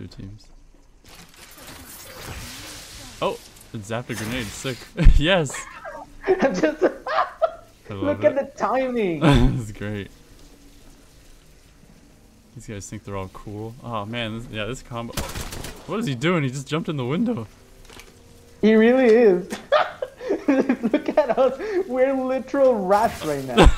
two teams. Oh, it zapped a grenade. Sick. yes. Look it. at the timing. this is great. These guys think they're all cool. Oh man, this, yeah, this combo. What is he doing? He just jumped in the window. he really is. look at us. We're literal rats right now.